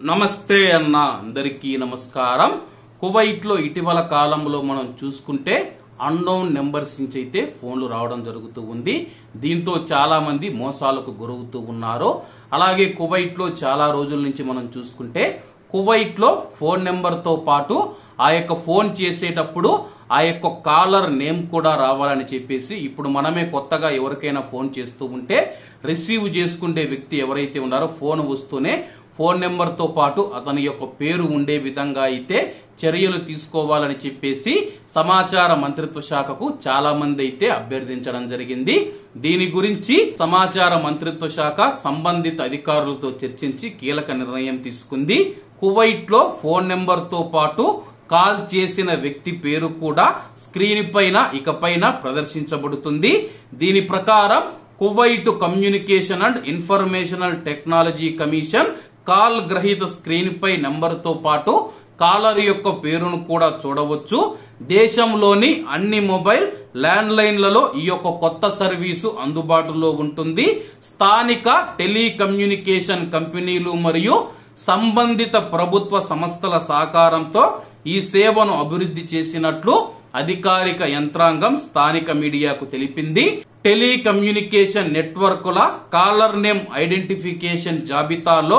నమస్తే అన్న అందరికీ నమస్కారం. కువైట్లో ఇటీవల కాలంలో మనం చూసుకుంటే అన్నోన్ నెంబర్స్ నుంచి అయితే ఫోన్లు రావడం జరుగుతూ ఉంది. దీంతో చాలా మంది మోసాలకు గురవుతూ ఉన్నారు. అలాగే కువైట్లో చాలా రోజుల నుంచి మనం చూసుకుంటే కువైట్లో ఫోన్ నెంబర్తో పాటు ఆ యొక్క ఫోన్ చేసేటప్పుడు ఆ యొక్క కాలర్ నేమ్ కూడా రావాలని చెప్పేసి ఇప్పుడు మనమే కొత్తగా ఎవరికైనా ఫోన్ చేస్తూ ఉంటే రిసీవ్ చేసుకునే వ్యక్తి ఎవరైతే ఉన్నారో ఫోన్ వస్తూనే ఫోన్ నెంబర్తో పాటు అతని యొక్క పేరు ఉండే విధంగా అయితే చర్యలు తీసుకోవాలని చెప్పేసి సమాచార మంత్రిత్వ శాఖకు చాలా మంది అయితే అభ్యర్థించడం జరిగింది. దీని గురించి సమాచార మంత్రిత్వ శాఖ సంబంధిత అధికారులతో చర్చించి కీలక నిర్ణయం తీసుకుంది. కువైట్లో ఫోన్ నెంబర్తో పాటు కాల్ చేసిన వ్యక్తి పేరు కూడా స్క్రీన్ పైన ఇకపైన ప్రదర్శించబడుతుంది. దీని ప్రకారం Kuwait communication and informational technology commission call గ్రహీత స్క్రీన్ పై నెంబర్తో పాటు కాలర్ యొక్క పేరును కూడా చూడవచ్చు. దేశంలోని అన్ని మొబైల్ ల్యాండ్ లైన్లలో ఈ యొక్క కొత్త సర్వీసు అందుబాటులో ఉంటుంది. స్థానిక టెలికమ్యూనికేషన్ కంపెనీలు మరియు సంబంధిత ప్రభుత్వ సంస్థల సహకారంతో ఈ సేవను అభివృద్ధి చేసినట్లు అధికారిక యంత్రాంగం స్థానిక మీడియాకు తెలిపింది. టెలికమ్యూనికేషన్ నెట్వర్కుల కాలర్ నేమ్ ఐడెంటిఫికేషన్ జాబితాలో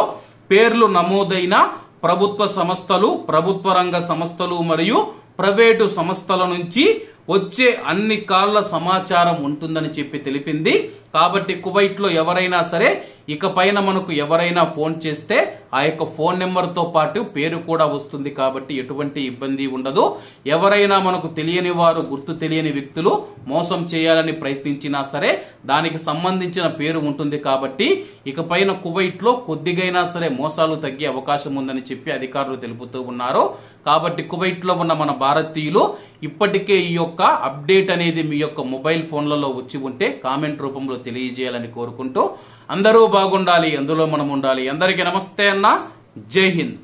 పేర్లు నమోదైన ప్రభుత్వ సంస్థలు ప్రభుత్వ రంగ సంస్థలు మరియు ప్రైవేటు సంస్థల నుంచి వచ్చే అన్ని కాళ్ళ సమాచారం ఉంటుందని చెప్పి తెలిపింది. కాబట్టి కువైట్లో ఎవరైనా సరే ఇక పైన మనకు ఎవరైనా ఫోన్ చేస్తే ఆ యొక్క ఫోన్ నెంబర్తో పాటు పేరు కూడా వస్తుంది కాబట్టి ఎటువంటి ఇబ్బంది ఉండదు. ఎవరైనా మనకు తెలియని వారు గుర్తు తెలియని వ్యక్తులు మోసం చేయాలని ప్రయత్నించినా సరే దానికి సంబంధించిన పేరు ఉంటుంది కాబట్టి ఇక పైన లో కొద్దిగైనా సరే మోసాలు తగ్గే అవకాశం ఉందని చెప్పి అధికారులు తెలుపుతూ ఉన్నారు. కాబట్టి కువైట్లో ఉన్న మన భారతీయులు ఇప్పటికే ఈ యొక్క అప్డేట్ అనేది మీ యొక్క మొబైల్ ఫోన్లలో వచ్చి ఉంటే కామెంట్ రూపంలో తెలియజేయాలని కోరుకుంటూ అందరూ బాగుండాలి అందులో మనం ఉండాలి. అందరికీ నమస్తే అన్న. జై హింద్.